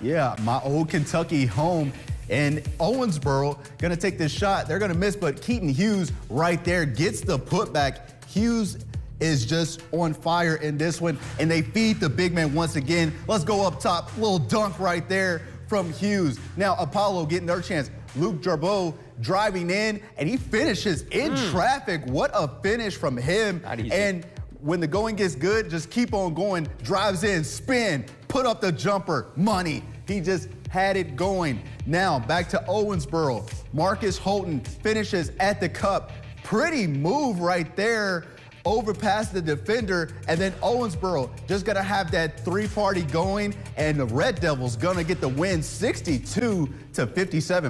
Yeah, my old Kentucky home And Owensboro gonna take this shot. They're gonna miss, but Keaton Hughes right there gets the putback. Hughes is just on fire in this one, and they feed the big man once again. Let's go up top. Little dunk right there from Hughes. Now Apollo getting their chance. Luke Jarboe driving in, and he finishes in mm. traffic. What a finish from him. And when the going gets good, just keep on going. Drives in, spin, put up the jumper, money. He just had it going. Now back to Owensboro. Marcus Holton finishes at the cup. Pretty move right there over past the defender, and then Owensboro just gonna have that three-party going, and the Red Devils gonna get the win 62 to 57.